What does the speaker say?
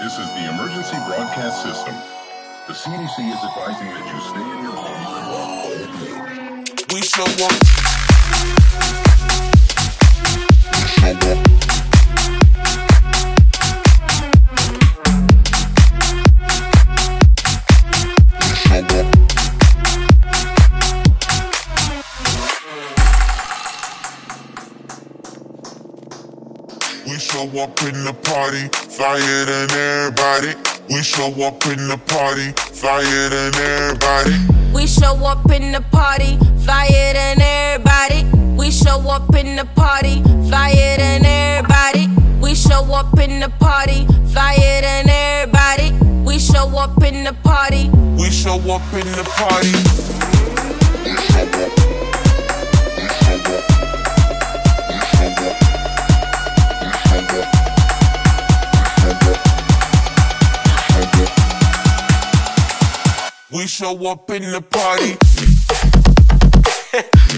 This is the emergency broadcast system. The CDC is advising that you stay in your home. We show up. We show up in the party, flyer than everybody. We show up in the party, flyer than everybody. We show up in the party, flyer than everybody. We show up in the party, flyer than everybody. We show up in the party, flyer than everybody. We show up in the party. We show up in the party. Show up. In the party.